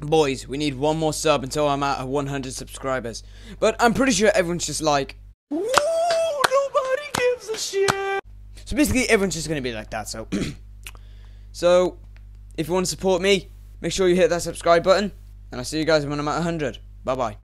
Boys, we need one more sub until I'm at 100 subscribers. But I'm pretty sure everyone's just like, Woo, nobody gives a shit. So basically, everyone's just gonna be like that. So, so if you want to support me, make sure you hit that subscribe button, and I'll see you guys when I'm at 100. Bye bye.